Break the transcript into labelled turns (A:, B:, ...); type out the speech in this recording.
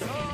A: Yes.